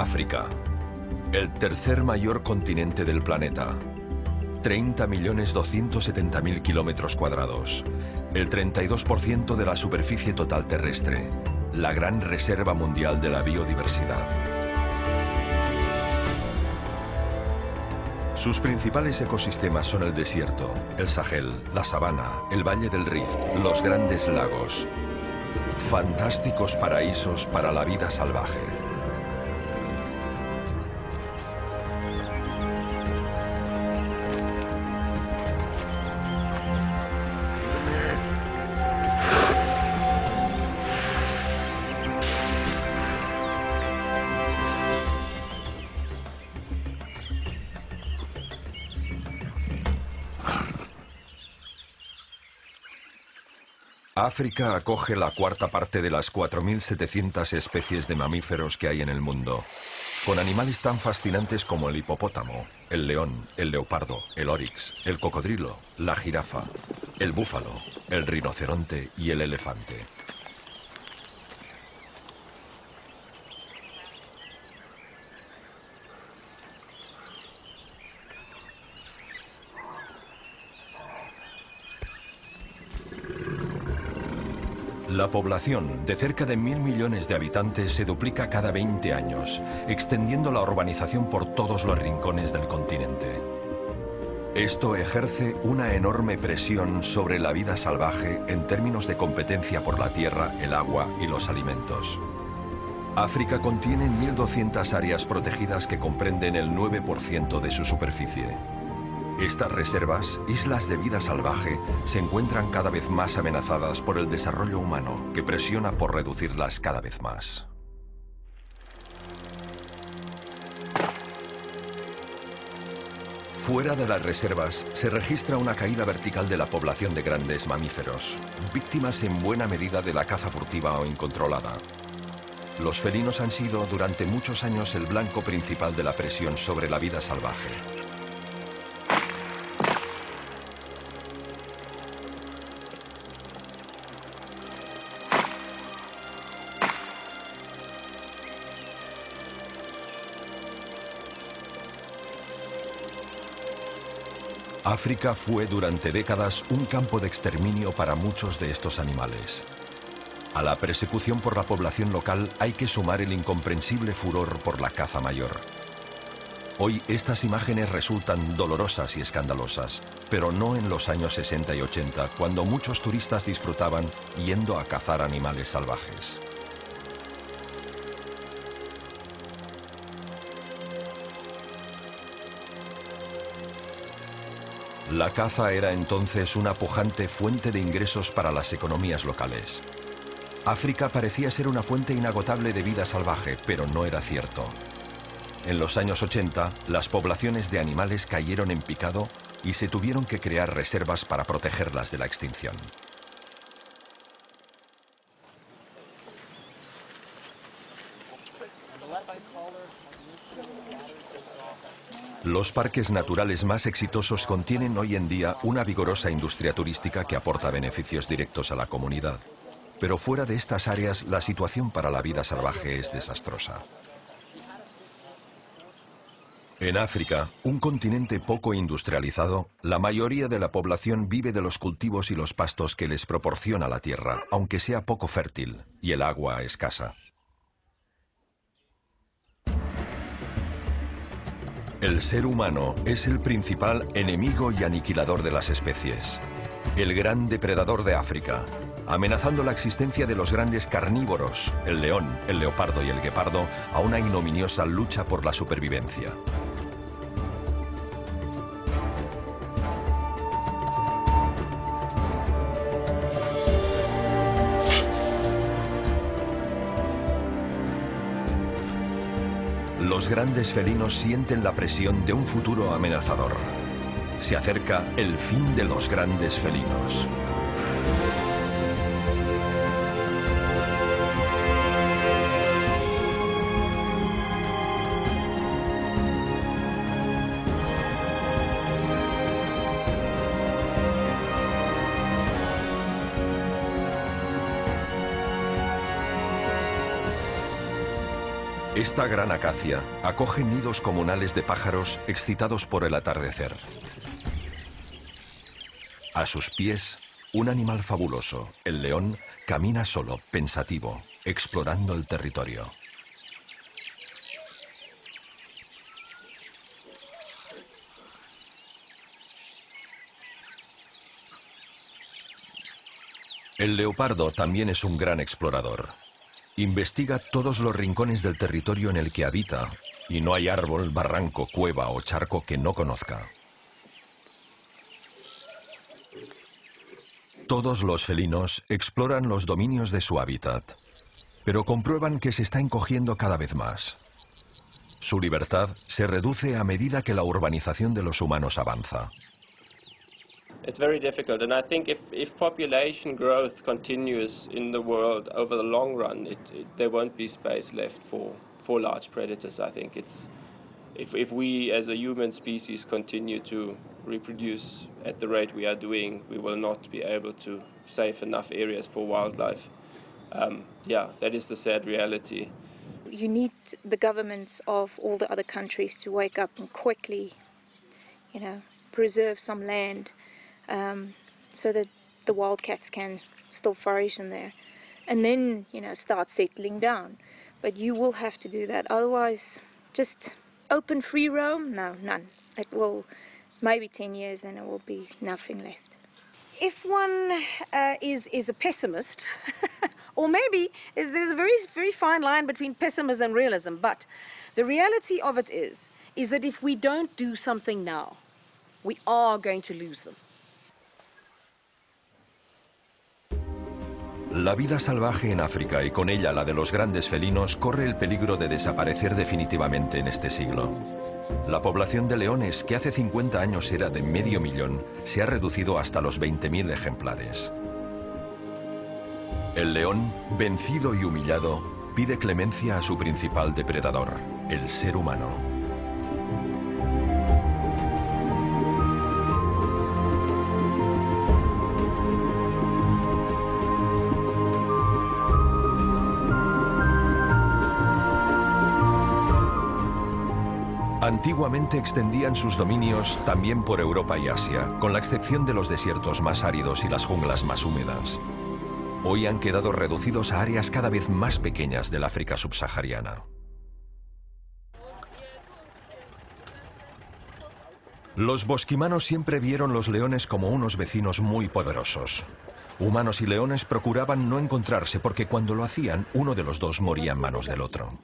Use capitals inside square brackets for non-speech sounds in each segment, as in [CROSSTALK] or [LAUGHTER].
África, el tercer mayor continente del planeta. 30.270.000 kilómetros cuadrados. El 32% de la superficie total terrestre. La gran reserva mundial de la biodiversidad. Sus principales ecosistemas son el desierto, el Sahel, la sabana, el Valle del Rift, los grandes lagos. Fantásticos paraísos para la vida salvaje. África acoge la cuarta parte de las 4.700 especies de mamíferos que hay en el mundo, con animales tan fascinantes como el hipopótamo, el león, el leopardo, el orix, el cocodrilo, la jirafa, el búfalo, el rinoceronte y el elefante. La población, de cerca de mil millones de habitantes, se duplica cada 20 años, extendiendo la urbanización por todos los rincones del continente. Esto ejerce una enorme presión sobre la vida salvaje en términos de competencia por la tierra, el agua y los alimentos. África contiene 1.200 áreas protegidas que comprenden el 9% de su superficie. Estas reservas, islas de vida salvaje, se encuentran cada vez más amenazadas por el desarrollo humano, que presiona por reducirlas cada vez más. Fuera de las reservas, se registra una caída vertical de la población de grandes mamíferos, víctimas en buena medida de la caza furtiva o incontrolada. Los felinos han sido durante muchos años el blanco principal de la presión sobre la vida salvaje. África fue durante décadas un campo de exterminio para muchos de estos animales. A la persecución por la población local hay que sumar el incomprensible furor por la caza mayor. Hoy estas imágenes resultan dolorosas y escandalosas, pero no en los años 60 y 80, cuando muchos turistas disfrutaban yendo a cazar animales salvajes. La caza era entonces una pujante fuente de ingresos para las economías locales. África parecía ser una fuente inagotable de vida salvaje, pero no era cierto. En los años 80, las poblaciones de animales cayeron en picado y se tuvieron que crear reservas para protegerlas de la extinción. Los parques naturales más exitosos contienen hoy en día una vigorosa industria turística que aporta beneficios directos a la comunidad. Pero fuera de estas áreas, la situación para la vida salvaje es desastrosa. En África, un continente poco industrializado, la mayoría de la población vive de los cultivos y los pastos que les proporciona la tierra, aunque sea poco fértil, y el agua escasa. El ser humano es el principal enemigo y aniquilador de las especies. El gran depredador de África, amenazando la existencia de los grandes carnívoros, el león, el leopardo y el guepardo, a una ignominiosa lucha por la supervivencia. Los grandes felinos sienten la presión de un futuro amenazador. Se acerca el fin de los grandes felinos. Esta gran acacia acoge nidos comunales de pájaros excitados por el atardecer. A sus pies, un animal fabuloso, el león, camina solo, pensativo, explorando el territorio. El leopardo también es un gran explorador. Investiga todos los rincones del territorio en el que habita y no hay árbol, barranco, cueva o charco que no conozca. Todos los felinos exploran los dominios de su hábitat, pero comprueban que se está encogiendo cada vez más. Su libertad se reduce a medida que la urbanización de los humanos avanza. It's very difficult, and I think if, if population growth continues in the world over the long run, it, it, there won't be space left for, for large predators. I think it's if, if we as a human species continue to reproduce at the rate we are doing, we will not be able to save enough areas for wildlife. Um, yeah, that is the sad reality. You need the governments of all the other countries to wake up and quickly, you know, preserve some land um, so that the wildcats can still forage in there. And then, you know, start settling down. But you will have to do that. Otherwise, just open free roam? No, none. It will maybe 10 years and it will be nothing left. If one uh, is, is a pessimist, [LAUGHS] or maybe is, there's a very, very fine line between pessimism and realism, but the reality of it is, is that if we don't do something now, we are going to lose them. La vida salvaje en África y con ella la de los grandes felinos corre el peligro de desaparecer definitivamente en este siglo. La población de leones, que hace 50 años era de medio millón, se ha reducido hasta los 20.000 ejemplares. El león, vencido y humillado, pide clemencia a su principal depredador, el ser humano. Antiguamente extendían sus dominios también por Europa y Asia, con la excepción de los desiertos más áridos y las junglas más húmedas. Hoy han quedado reducidos a áreas cada vez más pequeñas del África subsahariana. Los bosquimanos siempre vieron los leones como unos vecinos muy poderosos. Humanos y leones procuraban no encontrarse porque cuando lo hacían, uno de los dos moría en manos del otro.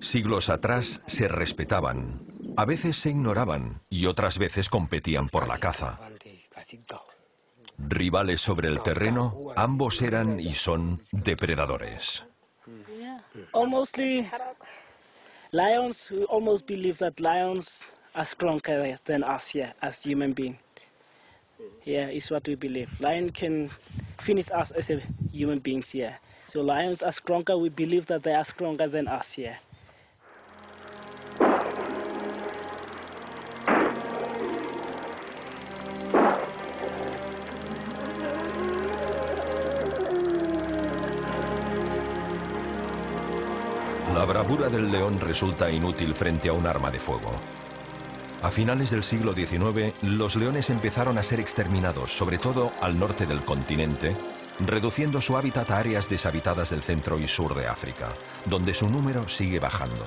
Siglos atrás se respetaban, a veces se ignoraban y otras veces competían por la caza. Rivales sobre el terreno, ambos eran y son depredadores. Lions, we almost believe that lions are stronger than us here as human beings. Yeah, it's what we believe. Lion can finish us as a human beings here. So lions are stronger. We believe that they are stronger than us here. La bravura del león resulta inútil frente a un arma de fuego. A finales del siglo XIX, los leones empezaron a ser exterminados, sobre todo al norte del continente, reduciendo su hábitat a áreas deshabitadas del centro y sur de África, donde su número sigue bajando.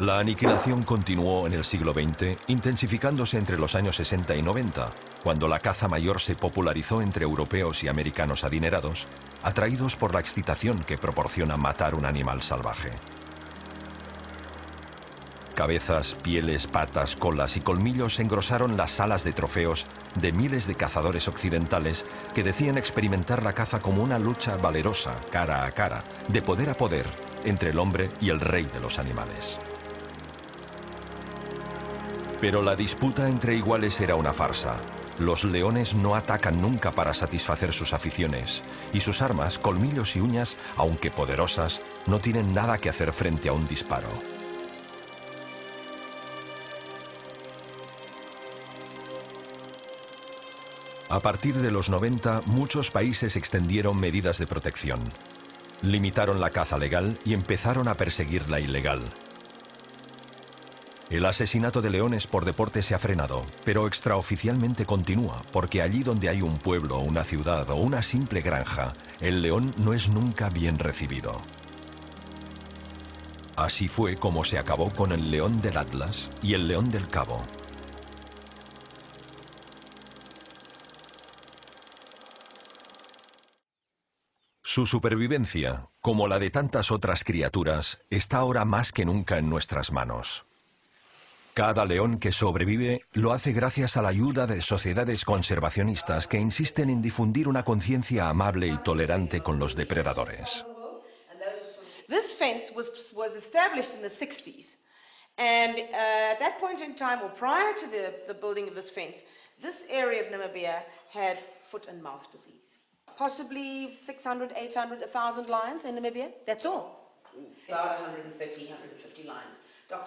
La aniquilación continuó en el siglo XX, intensificándose entre los años 60 y 90, cuando la caza mayor se popularizó entre europeos y americanos adinerados, atraídos por la excitación que proporciona matar un animal salvaje. Cabezas, pieles, patas, colas y colmillos engrosaron las salas de trofeos de miles de cazadores occidentales que decían experimentar la caza como una lucha valerosa, cara a cara, de poder a poder, entre el hombre y el rey de los animales. Pero la disputa entre iguales era una farsa. Los leones no atacan nunca para satisfacer sus aficiones, y sus armas, colmillos y uñas, aunque poderosas, no tienen nada que hacer frente a un disparo. A partir de los 90, muchos países extendieron medidas de protección. Limitaron la caza legal y empezaron a perseguir la ilegal. El asesinato de leones por deporte se ha frenado, pero extraoficialmente continúa, porque allí donde hay un pueblo, una ciudad o una simple granja, el león no es nunca bien recibido. Así fue como se acabó con el león del Atlas y el león del Cabo. Su supervivencia, como la de tantas otras criaturas, está ahora más que nunca en nuestras manos. Cada león que sobrevive lo hace gracias a la ayuda de sociedades conservacionistas que insisten en difundir una conciencia amable y tolerante con los depredadores. This fence was, was established in the 60s. And uh, at that point in time, or prior to the, the building of this fence, this area of Namibia had foot and mouth disease. Possibly 600, 800, 1,000 lions in Namibia. That's all. About 130, 150 lions.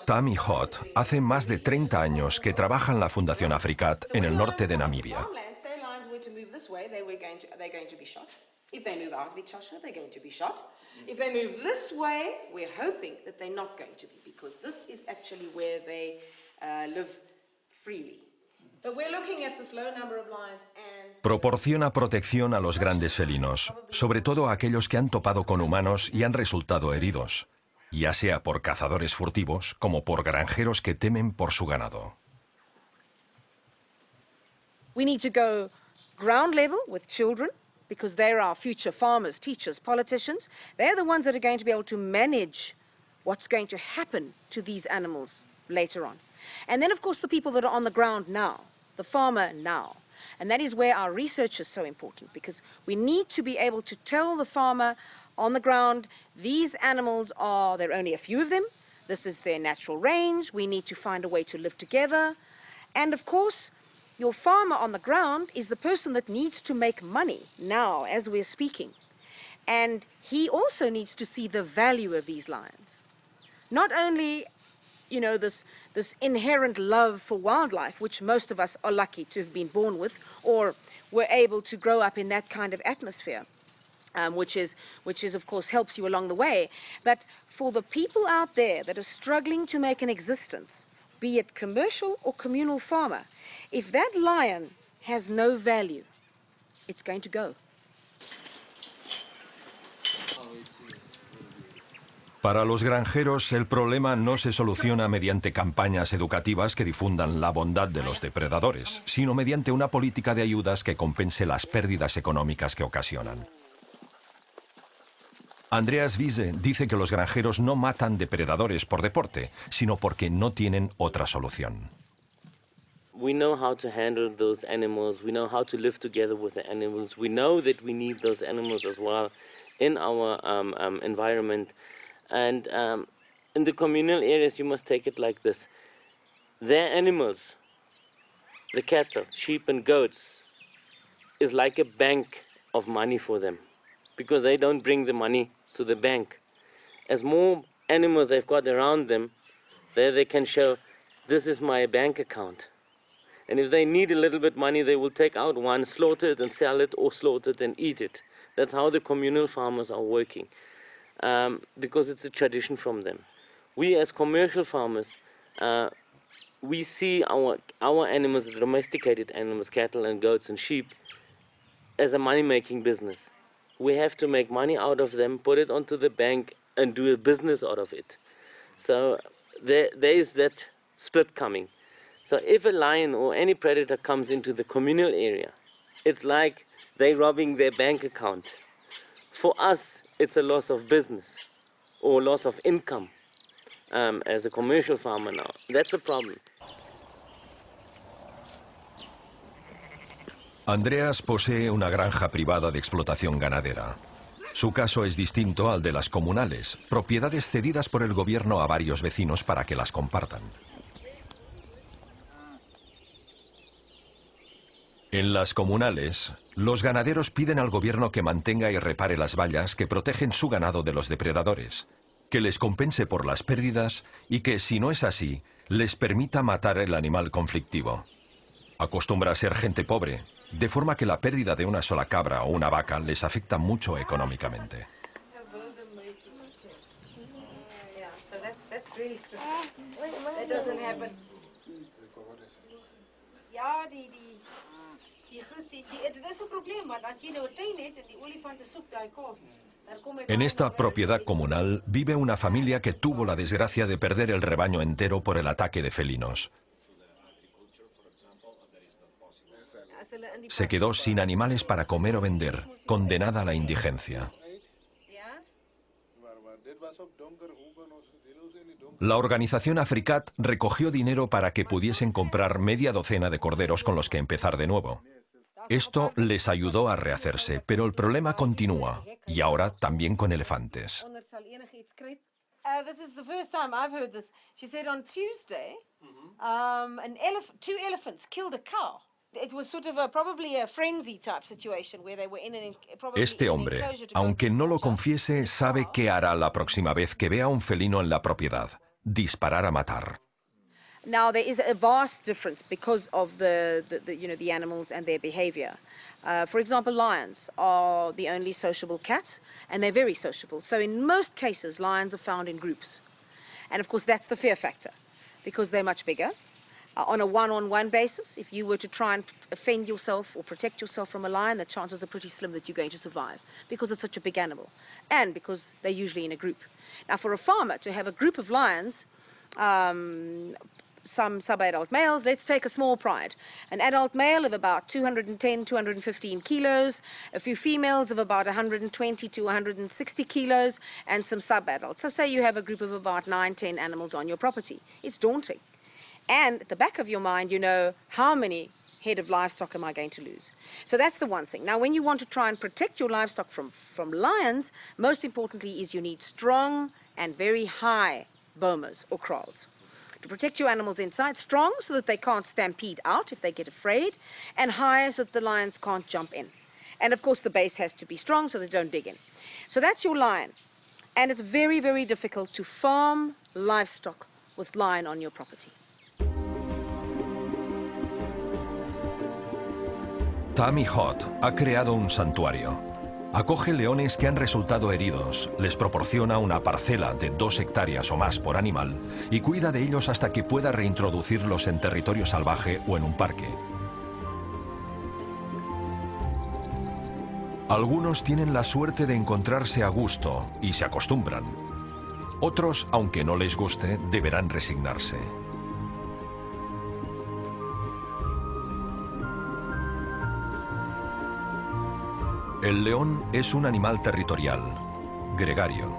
Tammy Hot hace más de 30 años que trabaja en la Fundación Africat en el norte de Namibia. If they move out of Etosha, they're going to be shot. If they move this way, we're hoping that they're not going to be, because this is actually where they uh, live freely. But we're looking at this low number of lions and... Proporciona protección a los grandes felinos, sobre todo a aquellos que han topado con humanos y han resultado heridos, ya sea por cazadores furtivos como por granjeros que temen por su ganado. We need to go ground level with children, because they're our future farmers, teachers, politicians. They're the ones that are going to be able to manage what's going to happen to these animals later on. And then, of course, the people that are on the ground now, the farmer now. And that is where our research is so important because we need to be able to tell the farmer on the ground, these animals are, there are only a few of them, this is their natural range, we need to find a way to live together. And of course, your farmer on the ground is the person that needs to make money now as we're speaking. And he also needs to see the value of these lions. Not only, you know, this, this inherent love for wildlife, which most of us are lucky to have been born with, or were able to grow up in that kind of atmosphere. Um, which is, which is, of course, helps you along the way. But for the people out there that are struggling to make an existence, be it commercial or communal farmer, if that lion has no value, it's going to go. Para los granjeros, el problema no se soluciona mediante campañas educativas que difundan la bondad de los depredadores, sino mediante una política de ayudas que compense las pérdidas económicas que ocasionan. Andreas Wiese dice que los granjeros no matan depredadores por deporte, sino porque no tienen otra solución. um, um, environment. And um, in the communal areas, you must take it like this. Their animals, the cattle, sheep and goats, is like a bank of money for them because they don't bring the money to the bank. As more animals they've got around them, there they can show, this is my bank account. And if they need a little bit money, they will take out one, slaughter it and sell it, or slaughter it and eat it. That's how the communal farmers are working, um, because it's a tradition from them. We as commercial farmers, uh, we see our, our animals, domesticated animals, cattle and goats and sheep, as a money-making business. We have to make money out of them, put it onto the bank, and do a business out of it. So there, there is that split coming. So if a lion or any predator comes into the communal area, it's like they're robbing their bank account. For us, it's a loss of business or loss of income um, as a commercial farmer now. That's a problem. Andreas posee una granja privada de explotación ganadera. Su caso es distinto al de las comunales, propiedades cedidas por el gobierno a varios vecinos para que las compartan. En las comunales, los ganaderos piden al gobierno que mantenga y repare las vallas que protegen su ganado de los depredadores, que les compense por las pérdidas y que, si no es así, les permita matar el animal conflictivo. Acostumbra a ser gente pobre, de forma que la pérdida de una sola cabra o una vaca les afecta mucho económicamente. En esta propiedad comunal vive una familia que tuvo la desgracia de perder el rebaño entero por el ataque de felinos. Se quedó sin animales para comer o vender, condenada a la indigencia. La organización Africat recogió dinero para que pudiesen comprar media docena de corderos con los que empezar de nuevo. Esto les ayudó a rehacerse, pero el problema continúa, y ahora también con elefantes. This is the first time I've heard this. She said on Tuesday, an elef two elephants killed a cow. Este hombre, aunque no lo confiese, sabe qué hará la próxima vez que vea un felino en la propiedad. Disparar a matar. Now there is a vast difference because of the, the, the you know the animals and their behavior. Uh, for example, lions are the only sociable cat, and they're very sociable. So in most cases, lions are found in groups, and of course that's the fear factor, because they're much bigger. Uh, on a one-on-one -on -one basis, if you were to try and defend yourself or protect yourself from a lion, the chances are pretty slim that you're going to survive because it's such a big animal, and because they're usually in a group. Now, for a farmer to have a group of lions um, some sub-adult males. Let's take a small pride. An adult male of about 210, 215 kilos, a few females of about 120 to 160 kilos, and some sub-adults. So say you have a group of about 9, 10 animals on your property. It's daunting. And at the back of your mind, you know how many head of livestock am I going to lose? So that's the one thing. Now, when you want to try and protect your livestock from, from lions, most importantly is you need strong and very high bomas or kraals to protect your animals inside, strong so that they can't stampede out if they get afraid, and high so that the lions can't jump in. And of course, the base has to be strong so they don't dig in. So that's your lion. And it's very, very difficult to farm livestock with lion on your property. Tammy Hot ha creado un santuario. Acoge leones que han resultado heridos, les proporciona una parcela de dos hectáreas o más por animal y cuida de ellos hasta que pueda reintroducirlos en territorio salvaje o en un parque. Algunos tienen la suerte de encontrarse a gusto y se acostumbran. Otros, aunque no les guste, deberán resignarse. El león es un animal territorial, gregario.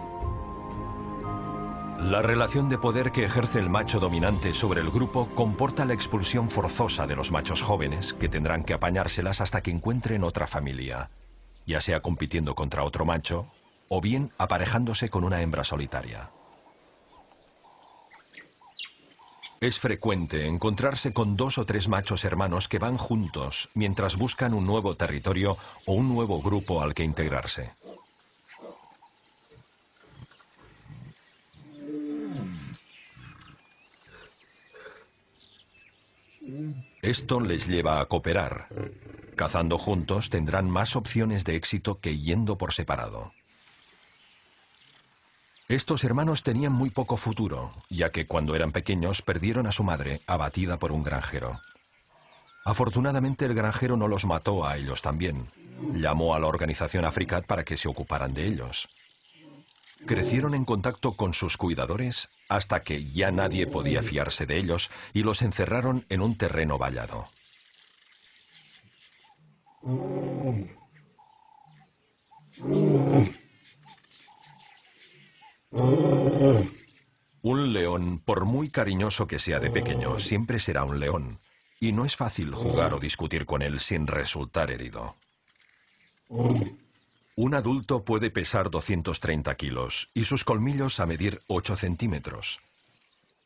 La relación de poder que ejerce el macho dominante sobre el grupo comporta la expulsión forzosa de los machos jóvenes que tendrán que apañárselas hasta que encuentren otra familia, ya sea compitiendo contra otro macho o bien aparejándose con una hembra solitaria. Es frecuente encontrarse con dos o tres machos hermanos que van juntos mientras buscan un nuevo territorio o un nuevo grupo al que integrarse. Esto les lleva a cooperar. Cazando juntos tendrán más opciones de éxito que yendo por separado. Estos hermanos tenían muy poco futuro, ya que cuando eran pequeños perdieron a su madre abatida por un granjero. Afortunadamente el granjero no los mató a ellos también. Llamó a la organización Africat para que se ocuparan de ellos. Crecieron en contacto con sus cuidadores hasta que ya nadie podía fiarse de ellos y los encerraron en un terreno vallado. Un león, por muy cariñoso que sea de pequeño, siempre será un león, y no es fácil jugar o discutir con él sin resultar herido. Un adulto puede pesar 230 kilos y sus colmillos a medir 8 centímetros.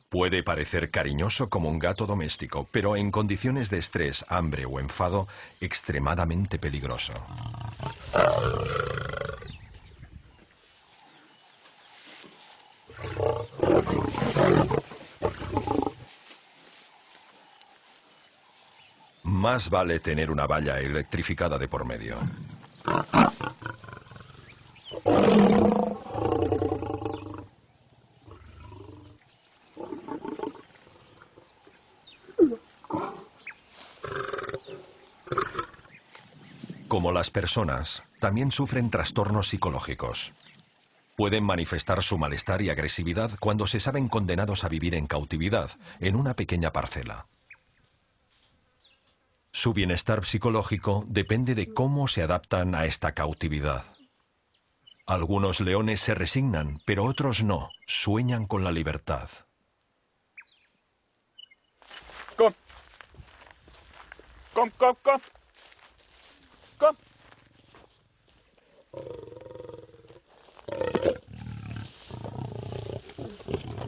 Puede parecer cariñoso como un gato doméstico, pero en condiciones de estrés, hambre o enfado, extremadamente peligroso. Más vale tener una valla electrificada de por medio. Como las personas, también sufren trastornos psicológicos. Pueden manifestar su malestar y agresividad cuando se saben condenados a vivir en cautividad, en una pequeña parcela. Su bienestar psicológico depende de cómo se adaptan a esta cautividad. Algunos leones se resignan, pero otros no, sueñan con la libertad.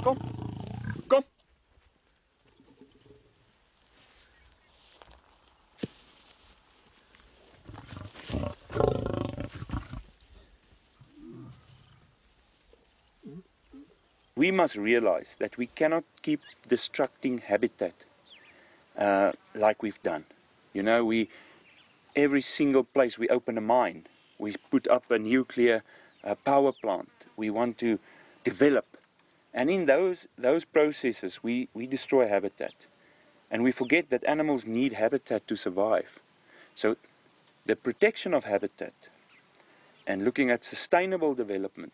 Kom. Kom. we must realize that we cannot keep destructing habitat uh, like we've done. You know, we every single place we open a mine, we put up a nuclear uh, power plant. We want to develop, and in those those processes, we we destroy habitat, and we forget that animals need habitat to survive. So, the protection of habitat and looking at sustainable development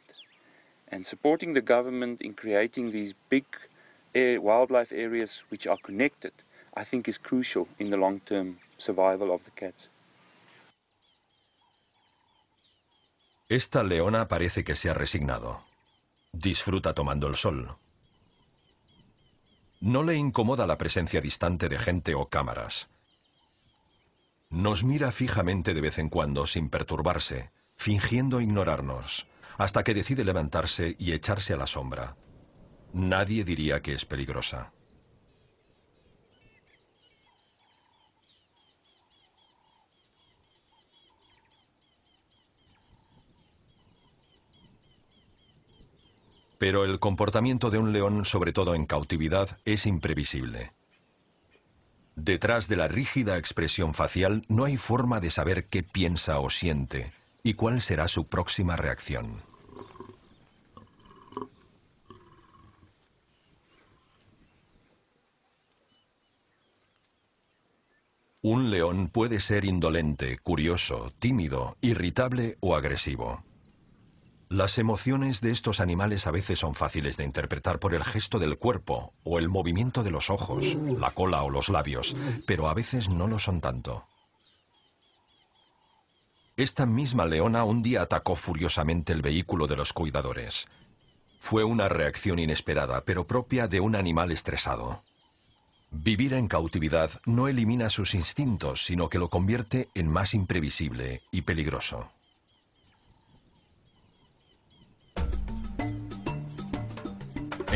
and supporting the government in creating these big air, wildlife areas which are connected, I think is crucial in the long-term survival of the cats. Esta leona parece que se ha resignado. Disfruta tomando el sol. No le incomoda la presencia distante de gente o cámaras. Nos mira fijamente de vez en cuando sin perturbarse, fingiendo ignorarnos hasta que decide levantarse y echarse a la sombra. Nadie diría que es peligrosa. Pero el comportamiento de un león, sobre todo en cautividad, es imprevisible. Detrás de la rígida expresión facial no hay forma de saber qué piensa o siente y cuál será su próxima reacción. Un león puede ser indolente, curioso, tímido, irritable o agresivo. Las emociones de estos animales a veces son fáciles de interpretar por el gesto del cuerpo o el movimiento de los ojos, la cola o los labios, pero a veces no lo son tanto. Esta misma leona un día atacó furiosamente el vehículo de los cuidadores. Fue una reacción inesperada, pero propia de un animal estresado. Vivir en cautividad no elimina sus instintos, sino que lo convierte en más imprevisible y peligroso.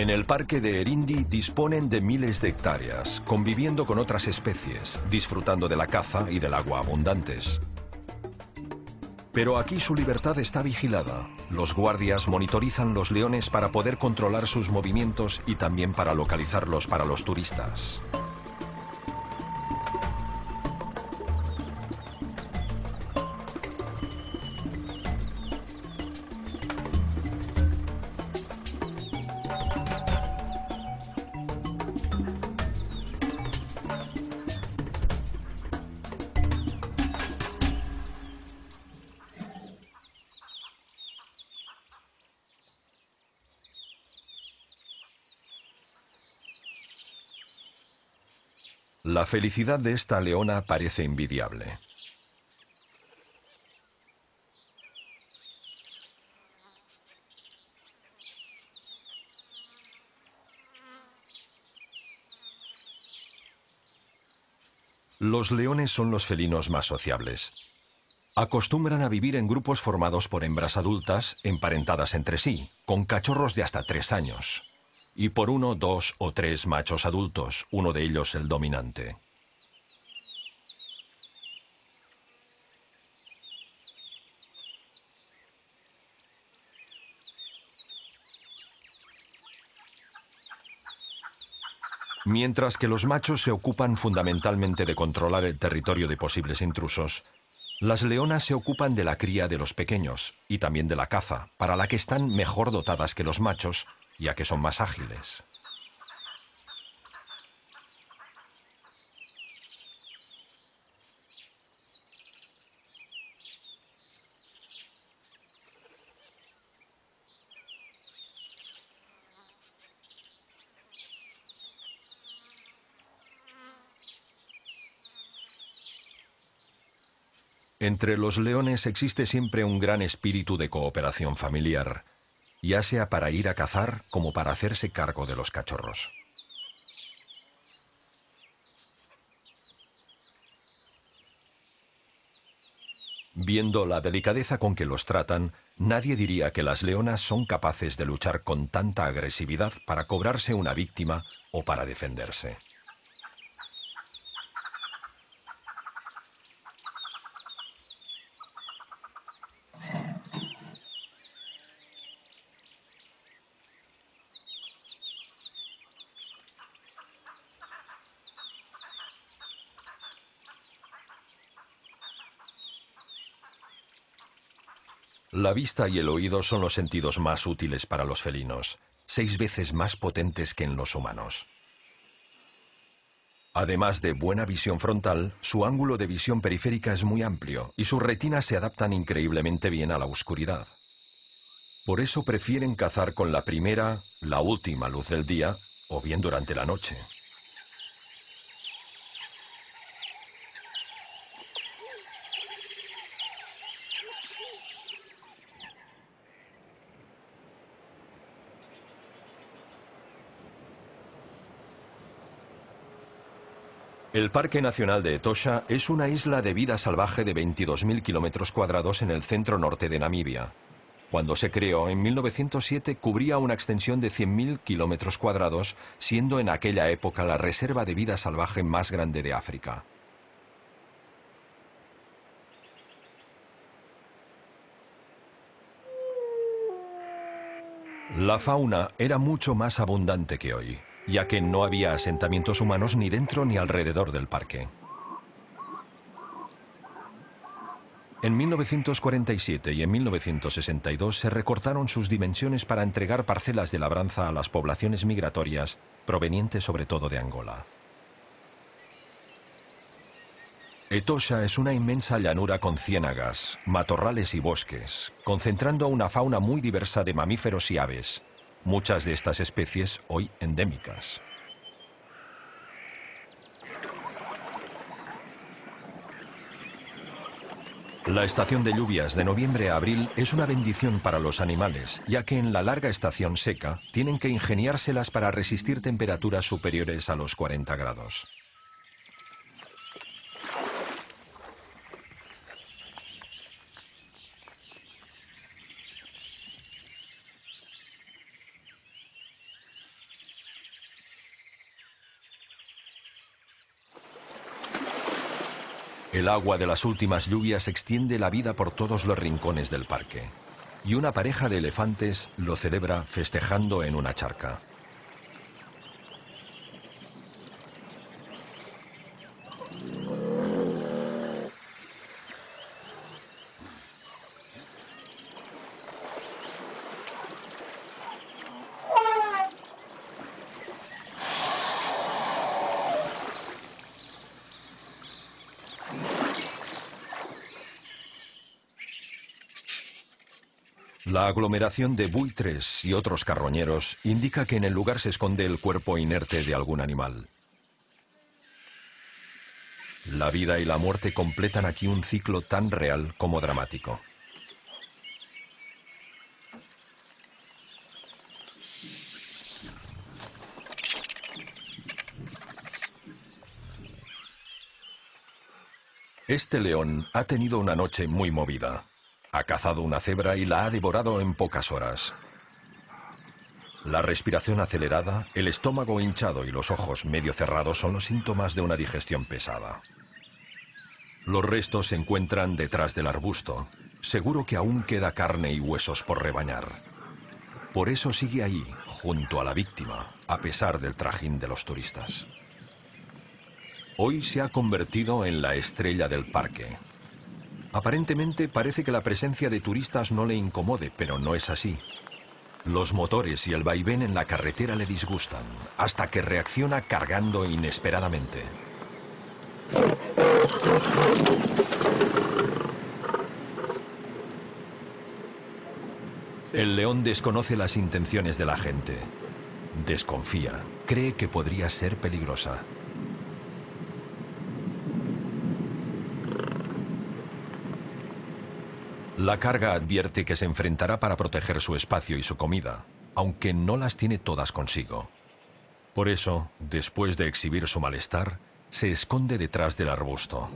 En el parque de Erindi disponen de miles de hectáreas, conviviendo con otras especies, disfrutando de la caza y del agua abundantes. Pero aquí su libertad está vigilada. Los guardias monitorizan los leones para poder controlar sus movimientos y también para localizarlos para los turistas. La felicidad de esta leona parece envidiable. Los leones son los felinos más sociables. Acostumbran a vivir en grupos formados por hembras adultas emparentadas entre sí, con cachorros de hasta tres años y por uno, dos o tres machos adultos, uno de ellos el dominante. Mientras que los machos se ocupan fundamentalmente de controlar el territorio de posibles intrusos, las leonas se ocupan de la cría de los pequeños y también de la caza, para la que están mejor dotadas que los machos, ya que son más ágiles. Entre los leones existe siempre un gran espíritu de cooperación familiar, ya sea para ir a cazar como para hacerse cargo de los cachorros. Viendo la delicadeza con que los tratan, nadie diría que las leonas son capaces de luchar con tanta agresividad para cobrarse una víctima o para defenderse. La vista y el oído son los sentidos más útiles para los felinos, seis veces más potentes que en los humanos. Además de buena visión frontal, su ángulo de visión periférica es muy amplio y sus retinas se adaptan increíblemente bien a la oscuridad. Por eso prefieren cazar con la primera, la última luz del día o bien durante la noche. El Parque Nacional de Etosha es una isla de vida salvaje de 22.000 kilómetros cuadrados en el centro norte de Namibia. Cuando se creó en 1907 cubría una extensión de 100.000 kilómetros cuadrados, siendo en aquella época la reserva de vida salvaje más grande de África. La fauna era mucho más abundante que hoy ya que no había asentamientos humanos ni dentro ni alrededor del parque. En 1947 y en 1962 se recortaron sus dimensiones para entregar parcelas de labranza a las poblaciones migratorias, provenientes sobre todo de Angola. Etosha es una inmensa llanura con ciénagas, matorrales y bosques, concentrando una fauna muy diversa de mamíferos y aves, muchas de estas especies hoy endémicas. La estación de lluvias de noviembre a abril es una bendición para los animales, ya que en la larga estación seca tienen que ingeniárselas para resistir temperaturas superiores a los 40 grados. El agua de las últimas lluvias extiende la vida por todos los rincones del parque. Y una pareja de elefantes lo celebra festejando en una charca. La aglomeración de buitres y otros carroñeros indica que en el lugar se esconde el cuerpo inerte de algún animal. La vida y la muerte completan aquí un ciclo tan real como dramático. Este león ha tenido una noche muy movida. Ha cazado una cebra y la ha devorado en pocas horas. La respiración acelerada, el estómago hinchado y los ojos medio cerrados son los síntomas de una digestión pesada. Los restos se encuentran detrás del arbusto. Seguro que aún queda carne y huesos por rebañar. Por eso sigue ahí, junto a la víctima, a pesar del trajín de los turistas. Hoy se ha convertido en la estrella del parque. Aparentemente parece que la presencia de turistas no le incomode, pero no es así. Los motores y el vaivén en la carretera le disgustan, hasta que reacciona cargando inesperadamente. El león desconoce las intenciones de la gente. Desconfía. Cree que podría ser peligrosa. La carga advierte que se enfrentará para proteger su espacio y su comida, aunque no las tiene todas consigo. Por eso, después de exhibir su malestar, se esconde detrás del arbusto.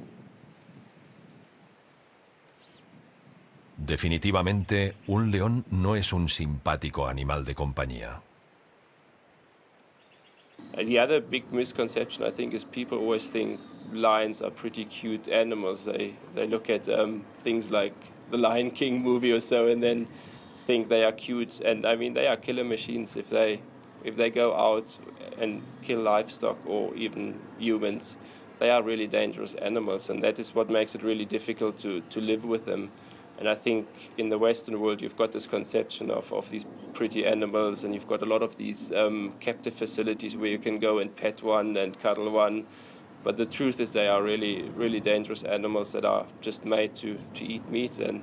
Definitivamente, un león no es un simpático animal de compañía. the other big misconception, I think, is people always think lions are pretty cute animals. They, look at um, things like the Lion King movie or so and then think they are cute. And I mean, they are killer machines if they, if they go out and kill livestock or even humans. They are really dangerous animals, and that is what makes it really difficult to, to live with them. And I think in the Western world, you've got this conception of, of these pretty animals, and you've got a lot of these um, captive facilities where you can go and pet one and cuddle one. But the truth is, they are really, really dangerous animals that are just made to, to eat meat, and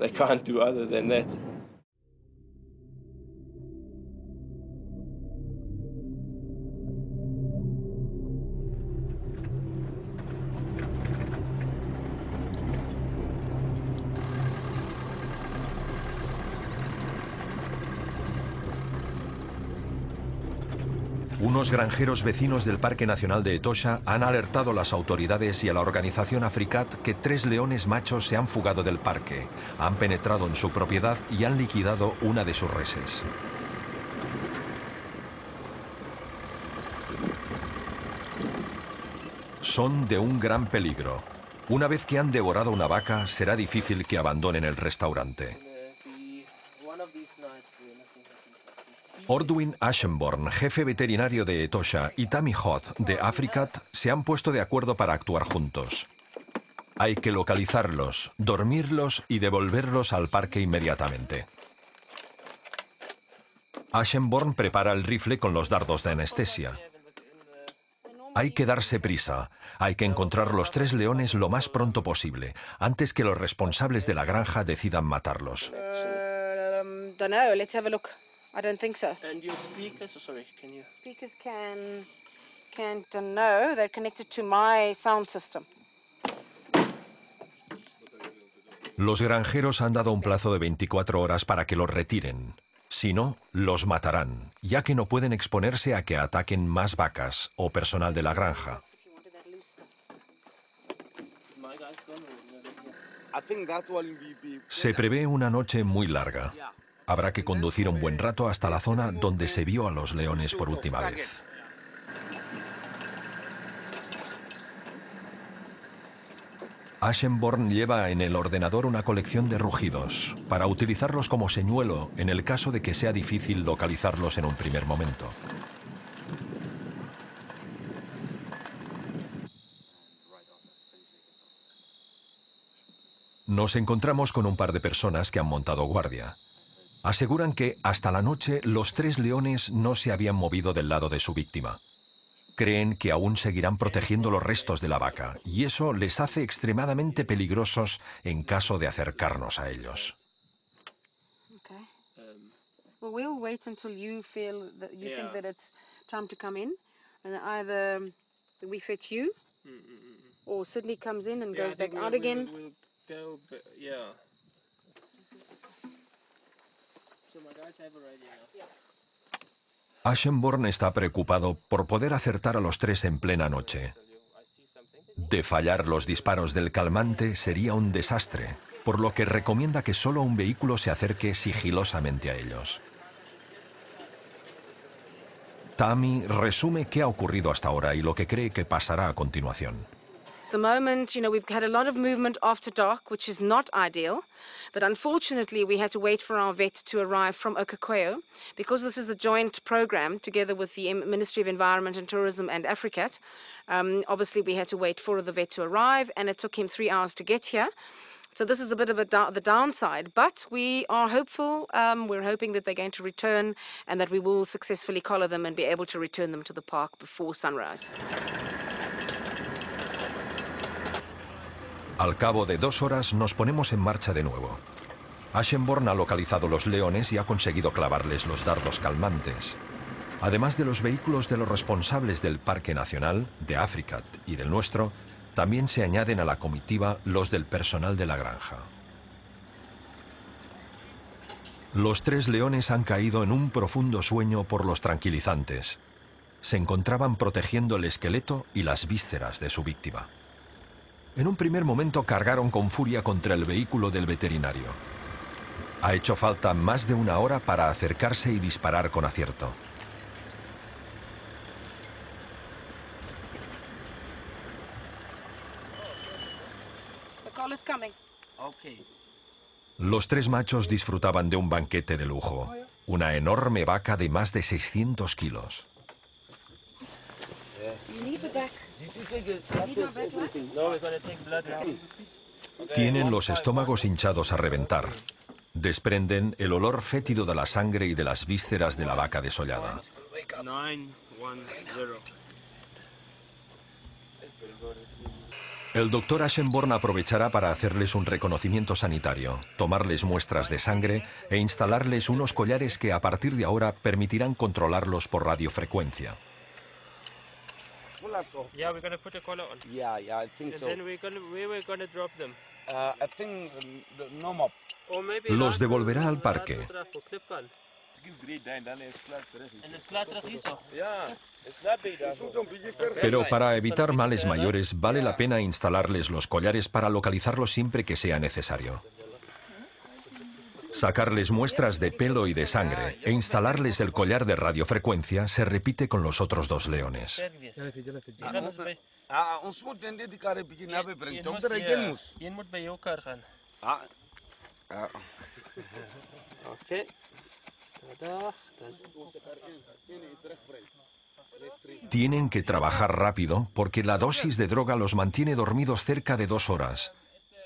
they can't do other than that. Unos granjeros vecinos del Parque Nacional de Etosha han alertado a las autoridades y a la organización Africat que tres leones machos se han fugado del parque, han penetrado en su propiedad y han liquidado una de sus reses. Son de un gran peligro. Una vez que han devorado una vaca, será difícil que abandonen el restaurante. Ordwin Ashenborn, jefe veterinario de Etosha, y Tammy Hoth, de Africat, se han puesto de acuerdo para actuar juntos. Hay que localizarlos, dormirlos y devolverlos al parque inmediatamente. Ashenborn prepara el rifle con los dardos de anestesia. Hay que darse prisa. Hay que encontrar los tres leones lo más pronto posible, antes que los responsables de la granja decidan matarlos. I don't think so. And your speakers, oh, sorry, can you? Speakers can can't uh, know. They're connected to my sound system. Los granjeros han dado un plazo de 24 horas para que los retiren. Si no, los matarán, ya que no pueden exponerse a que ataquen más vacas o personal de la granja. Se prevé una noche muy larga. Habrá que conducir un buen rato hasta la zona donde se vio a los leones por última vez. Ashenborn lleva en el ordenador una colección de rugidos para utilizarlos como señuelo en el caso de que sea difícil localizarlos en un primer momento. Nos encontramos con un par de personas que han montado guardia. Aseguran que hasta la noche los tres leones no se habían movido del lado de su víctima. Creen que aún seguirán protegiendo los restos de la vaca y eso les hace extremadamente peligrosos en caso de acercarnos a ellos. Or Sydney comes in and goes back out again. We'll go, ba- yeah. So my guys have a radio now. Ashenborn está preocupado por poder acertar a los tres en plena noche. De fallar los disparos del calmante sería un desastre, por lo que recomienda que solo un vehículo se acerque sigilosamente a ellos. Tammy resume qué ha ocurrido hasta ahora y lo que cree que pasará a continuación. At the moment, you know, we've had a lot of movement after dark, which is not ideal. But unfortunately, we had to wait for our vet to arrive from Okakoyo. Because this is a joint program together with the Ministry of Environment and Tourism and AFRICAT, um, obviously we had to wait for the vet to arrive, and it took him three hours to get here. So this is a bit of a the downside, but we are hopeful. Um, we're hoping that they're going to return and that we will successfully collar them and be able to return them to the park before sunrise. Al cabo de dos horas nos ponemos en marcha de nuevo. Ashenborn ha localizado los leones y ha conseguido clavarles los dardos calmantes. Además de los vehículos de los responsables del Parque Nacional, de Africat y del nuestro, también se añaden a la comitiva los del personal de la granja. Los tres leones han caído en un profundo sueño por los tranquilizantes. Se encontraban protegiendo el esqueleto y las vísceras de su víctima. En un primer momento cargaron con furia contra el vehículo del veterinario. Ha hecho falta más de una hora para acercarse y disparar con acierto. Los tres machos disfrutaban de un banquete de lujo. Una enorme vaca de más de 600 kilos. Tienen los estómagos hinchados a reventar. Desprenden el olor fétido de la sangre y de las vísceras de la vaca desollada. El doctor Ashenborn aprovechará para hacerles un reconocimiento sanitario, tomarles muestras de sangre e instalarles unos collares que a partir de ahora permitirán controlarlos por radiofrecuencia. Yeah, we're going to put a collar on. Yeah, yeah, I think And so. then we're to, where we're going to drop them. Uh, I think um, the- no more. Or maybe Los devolverá al parque. Pero para evitar males mayores vale la pena instalarles los collares para localizarlos siempre que sea necesario. Sacarles muestras de pelo y de sangre e instalarles el collar de radiofrecuencia se repite con los otros dos leones. Tienen que trabajar rápido porque la dosis de droga los mantiene dormidos cerca de dos horas.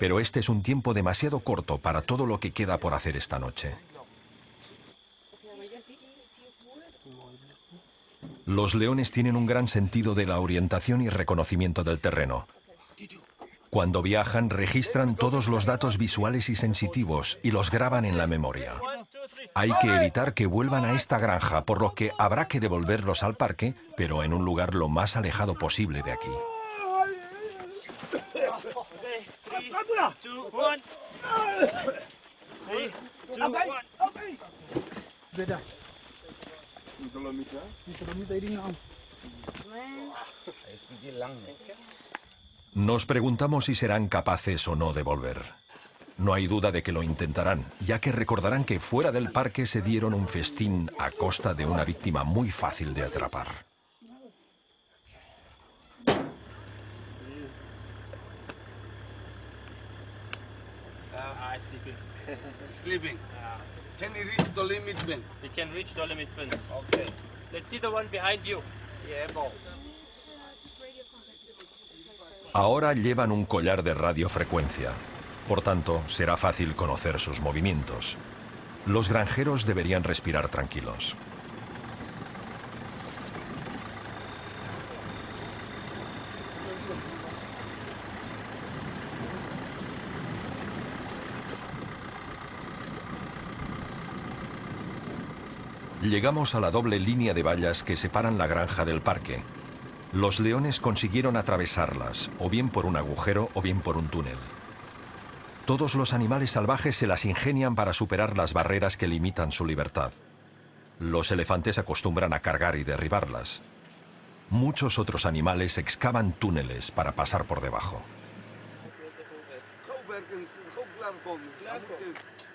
Pero este es un tiempo demasiado corto para todo lo que queda por hacer esta noche. Los leones tienen un gran sentido de la orientación y reconocimiento del terreno. Cuando viajan, registran todos los datos visuales y sensitivos y los graban en la memoria. Hay que evitar que vuelvan a esta granja, por lo que habrá que devolverlos al parque, pero en un lugar lo más alejado posible de aquí. Two, one. Three, two, one. Nos preguntamos si serán capaces o no de volver. No hay duda de que lo intentarán, ya que recordarán que fuera del parque se dieron un festín a costa de una víctima muy fácil de atrapar. Sleeping. Can he reach the limit, Ben? You can reach the limit pins. Okay. Let's see the one behind you. Yeah, bo. Ahora llevan un collar de radiofrecuencia. Por tanto, será fácil conocer sus movimientos. Los granjeros deberían respirar tranquilos. Llegamos a la doble línea de vallas que separan la granja del parque. Los leones consiguieron atravesarlas, o bien por un agujero o bien por un túnel. Todos los animales salvajes se las ingenian para superar las barreras que limitan su libertad. Los elefantes acostumbran a cargar y derribarlas. Muchos otros animales excavan túneles para pasar por debajo.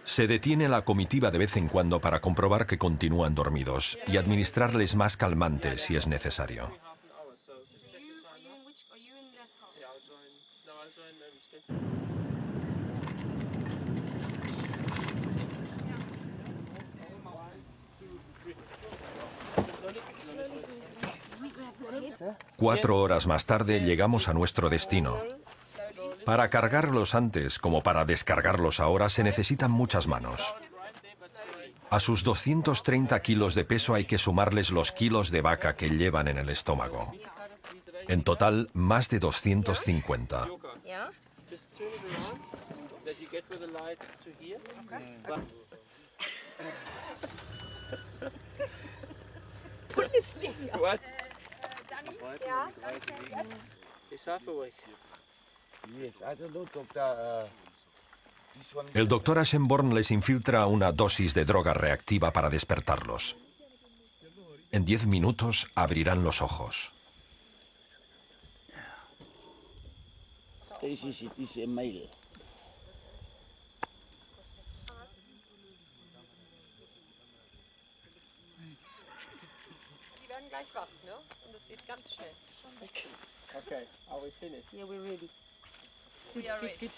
Se detiene la comitiva de vez en cuando para comprobar que continúan dormidos y administrarles más calmantes si es necesario. Cuatro horas más tarde llegamos a nuestro destino. Para cargarlos antes como para descargarlos ahora se necesitan muchas manos. A sus 230 kilos de peso hay que sumarles los kilos de vaca que llevan en el estómago. En total, más de 250. El doctor Ashenborn les infiltra una dosis de droga reactiva para despertarlos. En diez minutos abrirán los ojos. Die werden gleich wach, ne? Und das geht ganz schnell. Okay, are we finished? Yeah, we're ready. We are ready.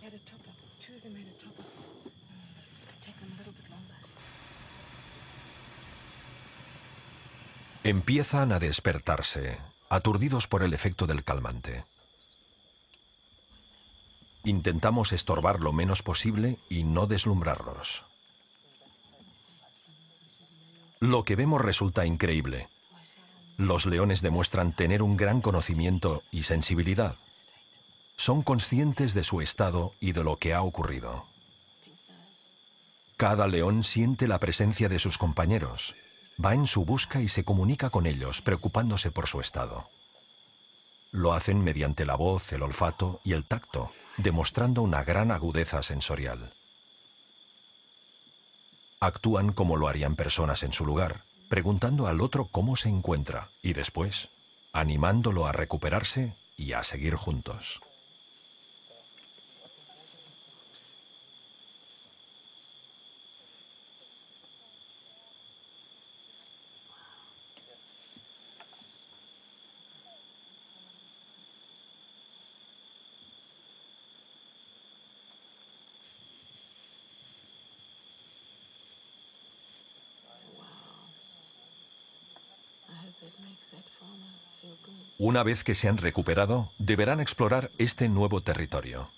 had a topper. Two of them had a topper. Take them a little bit longer. Empiezan a despertarse, aturdidos por el efecto del calmante. Intentamos estorbar lo menos posible y no deslumbrarlos. Lo que vemos resulta increíble. Los leones demuestran tener un gran conocimiento y sensibilidad. Son conscientes de su estado y de lo que ha ocurrido. Cada león siente la presencia de sus compañeros. Va en su busca y se comunica con ellos, preocupándose por su estado. Lo hacen mediante la voz, el olfato y el tacto, demostrando una gran agudeza sensorial. Actúan como lo harían personas en su lugar, preguntando al otro cómo se encuentra y después animándolo a recuperarse y a seguir juntos. Una vez que se han recuperado, deberán explorar este nuevo territorio.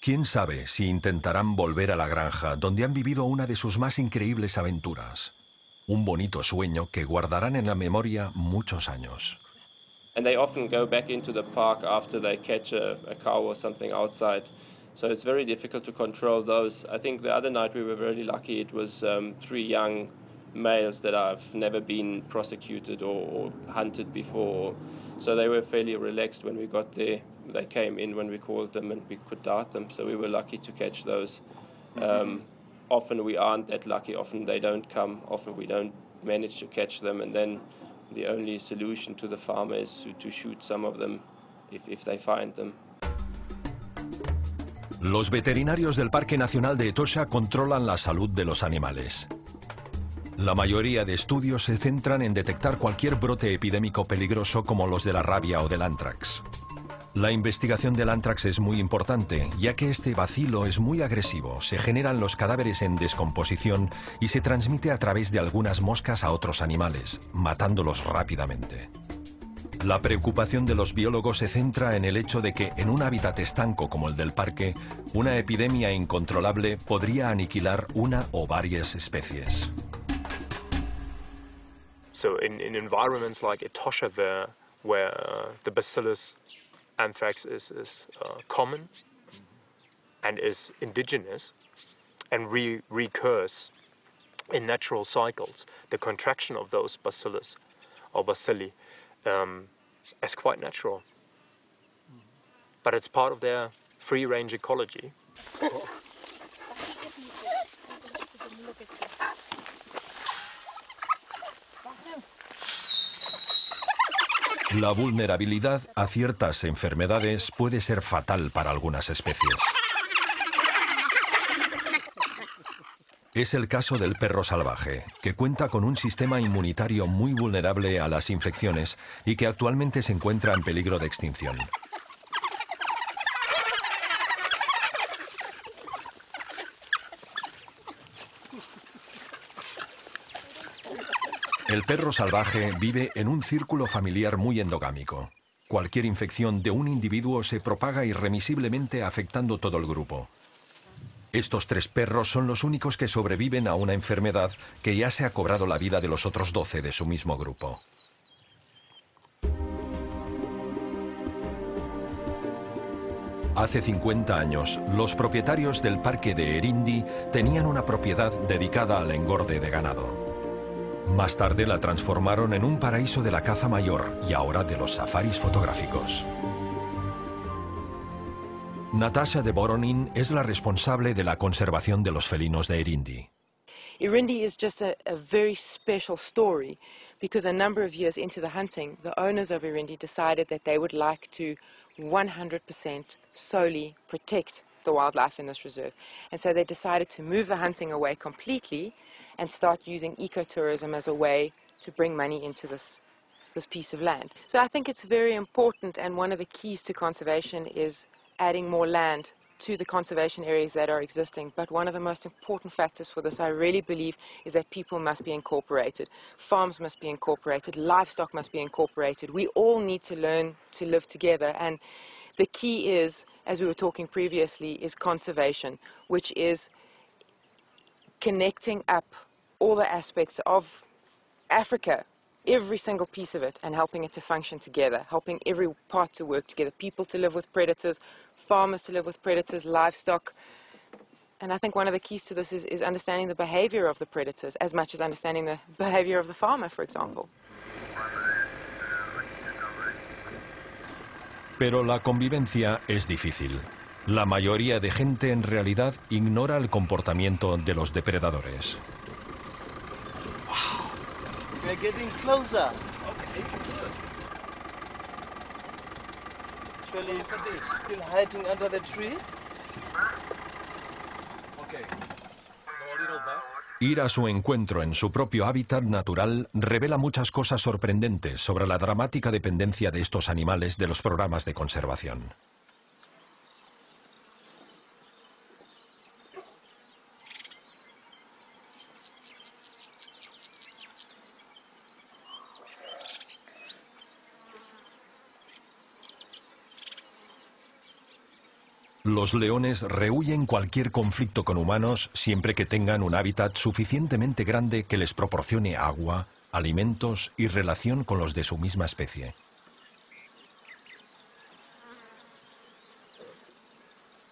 ¿Quién sabe si intentarán volver a la granja donde han vivido una de sus más increíbles aventuras? Un bonito sueño que guardarán en la memoria muchos años. And they often go back into the park after they catch a, a cow or something outside. So it's very difficult to control those. I think the other night we were very lucky. It was um, three young males that I've never been prosecuted or, or hunted before. So they were fairly relaxed when we got there. They came in when we called them and we could dart them. So we were lucky to catch those. Um, often we aren't that lucky. Often they don't come. Often we don't manage to catch them. And then the only solution to the farmer is to, to shoot some of them if, if they find them. Los veterinarios del Parque Nacional de Etosha controlan la salud de los animales. La mayoría de estudios se centran en detectar cualquier brote epidémico peligroso como los de la rabia o del antrax. La investigación del antrax es muy importante, ya que este bacilo es muy agresivo, se generan los cadáveres en descomposición y se transmite a través de algunas moscas a otros animales, matándolos rápidamente. La preocupación de los biólogos se centra en el hecho de que en un hábitat estanco como el del parque, una epidemia incontrolable podría aniquilar una o varias especies. So in, in environments like Etosha where, where uh, the bacillus anthrax is, is uh, common and is indigenous and re recurs in natural cycles, the contraction of those bacillus or bacilli um, is quite natural. But it's part of their free range ecology. [LAUGHS] La vulnerabilidad a ciertas enfermedades puede ser fatal para algunas especies. Es el caso del perro salvaje, que cuenta con un sistema inmunitario muy vulnerable a las infecciones y que actualmente se encuentra en peligro de extinción. El perro salvaje vive en un círculo familiar muy endogámico. Cualquier infección de un individuo se propaga irremisiblemente afectando todo el grupo. Estos tres perros son los únicos que sobreviven a una enfermedad que ya se ha cobrado la vida de los otros 12 de su mismo grupo. Hace 50 años, los propietarios del parque de Erindi tenían una propiedad dedicada al engorde de ganado. Más tarde la transformaron en un paraíso de la caza mayor y ahora de los safaris fotográficos. Natasha de Boronin es la responsable de la conservación de los felinos de Erindi. Irindi is just a, a, very special story because a number of years into the hunting, the owners of Irindi decided that they would like to 100% solely protect the wildlife in this reserve. And so they decided to move the hunting away completely and start using ecotourism as a way to bring money into this this piece of land. So I think it's very important and one of the keys to conservation is adding more land to the conservation areas that are existing. But one of the most important factors for this, I really believe, is that people must be incorporated. Farms must be incorporated. Livestock must be incorporated. We all need to learn to live together. And the key is, as we were talking previously, is conservation, which is connecting up all the aspects of Africa, every single piece of it, and helping it to function together, helping every part to work together. People to live with predators, farmers to live with predators, livestock. And I think one of the keys to this is, is understanding the behavior of the predators as much as understanding the [LAUGHS] behavior of the farmer, for example. Pero la convivencia es difícil. La mayoría de gente en realidad ignora el comportamiento de los depredadores. We're getting closer. Okay. Surely still hiding under the tree? Okay. Go a little back. Ir a su encuentro en su propio hábitat natural revela muchas cosas sorprendentes sobre la dramática dependencia de estos animales de los programas de conservación. Los leones rehuyen cualquier conflicto con humanos siempre que tengan un hábitat suficientemente grande que les proporcione agua, alimentos y relación con los de su misma especie.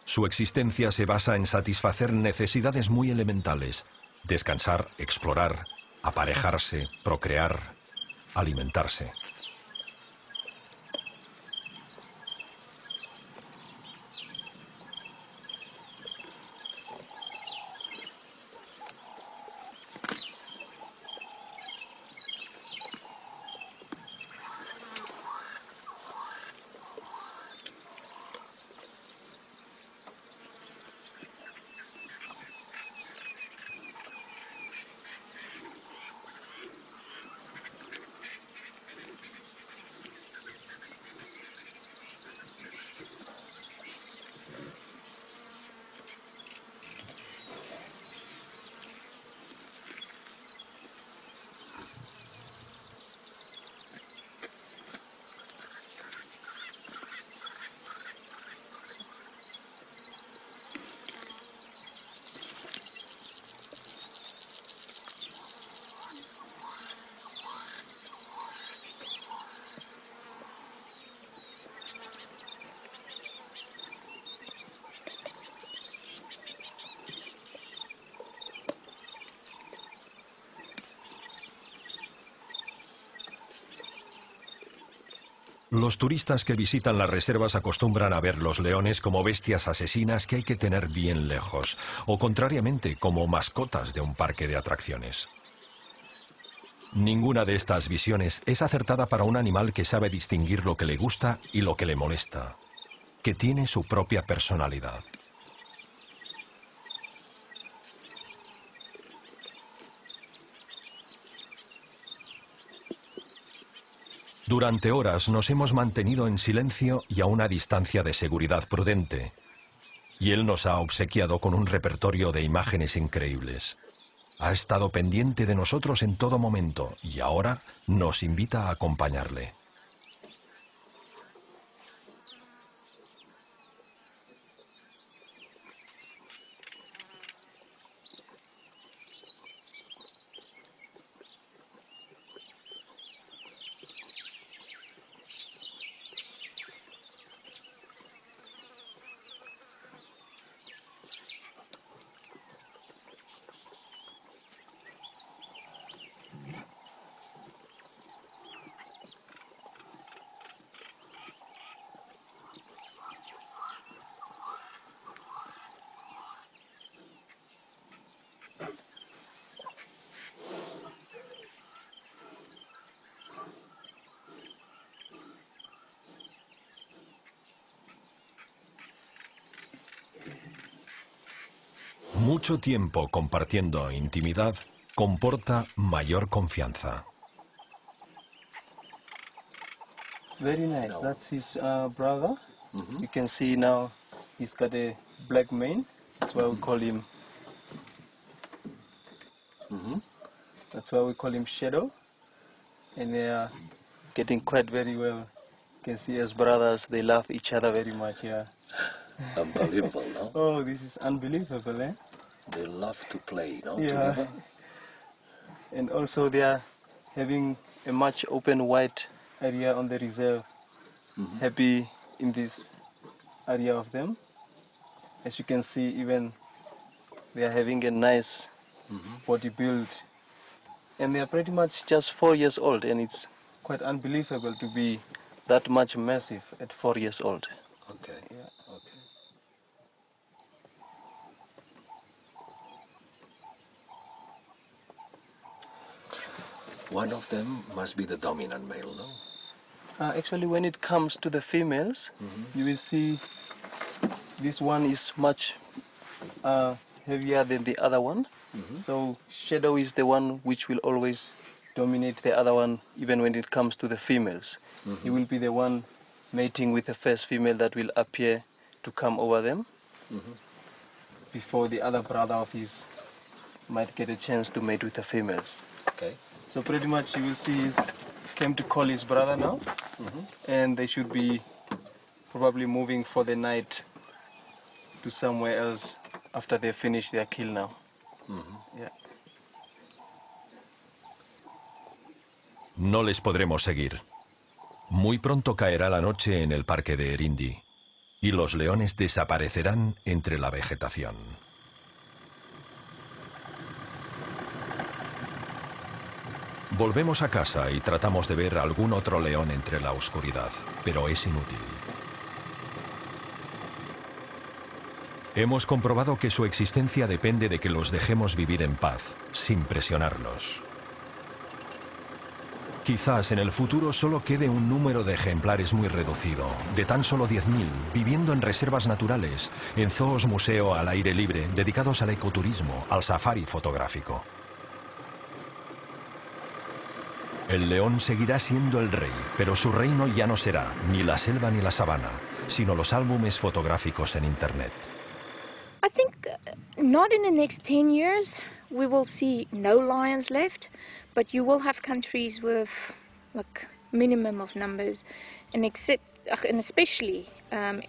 Su existencia se basa en satisfacer necesidades muy elementales, descansar, explorar, aparejarse, procrear, alimentarse. Los turistas que visitan las reservas acostumbran a ver los leones como bestias asesinas que hay que tener bien lejos, o contrariamente como mascotas de un parque de atracciones. Ninguna de estas visiones es acertada para un animal que sabe distinguir lo que le gusta y lo que le molesta, que tiene su propia personalidad. Durante horas nos hemos mantenido en silencio y a una distancia de seguridad prudente. Y él nos ha obsequiado con un repertorio de imágenes increíbles. Ha estado pendiente de nosotros en todo momento y ahora nos invita a acompañarle. Mucho tiempo compartiendo intimidad comporta mayor confianza. Very nice. That's his uh, brother. You can see now he's got a black mane. That's why we call him. That's why we call him Shadow. And they are getting quite very well. You can see as brothers, they love each other very much. Yeah. Unbelievable, no? [LAUGHS] Oh, this is unbelievable, eh? They love to play, no? Yeah. Together. [LAUGHS] And also they are having a much open wide area on the reserve. Mm-hmm. Happy in this area of them. As you can see, even they are having a nice mm-hmm. body build. And they are pretty much just four years old, and it's quite unbelievable to be that much massive at four years old. Okay. Yeah. One of them must be the dominant male, no? Uh, actually, when it comes to the females, you will see this one is much uh, heavier than the other one. So shadow is the one which will always dominate the other one, even when it comes to the females. He will be the one mating with the first female that will appear to come over them before the other brother of his might get a chance to mate with the females. So pretty much you will see he's came to call his brother now, and they should be probably moving for the night to somewhere else after they finish their kill now. Yeah. No les podremos seguir. Muy pronto caerá la noche en el parque de Erindi y los leones desaparecerán entre la vegetación. Volvemos a casa y tratamos de ver algún otro león entre la oscuridad, pero es inútil. Hemos comprobado que su existencia depende de que los dejemos vivir en paz, sin presionarlos. Quizás en el futuro solo quede un número de ejemplares muy reducido, de tan solo 10.000, viviendo en reservas naturales, en zoos museo al aire libre, dedicados al ecoturismo, al safari fotográfico. El león seguirá siendo el rey, pero su reino ya no será ni la selva ni la sabana, sino los álbumes fotográficos en Internet. I think uh, not in the next 10 years we will see no lions left, but you will have countries with like minimum of numbers, and except ugh, and especially um,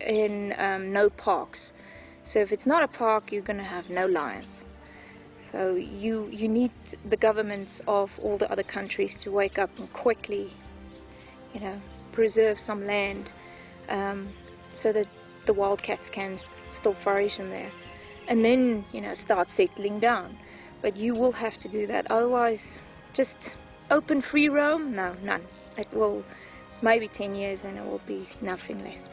in um, no parks. So if it's not a park, you're going to have no lions. So you you need the governments of all the other countries to wake up and quickly, you know, preserve some land, um, so that the wildcats can still flourish in there, and then you know start settling down. But you will have to do that, otherwise, just open free roam? No, none. It will maybe ten years, and it will be nothing left.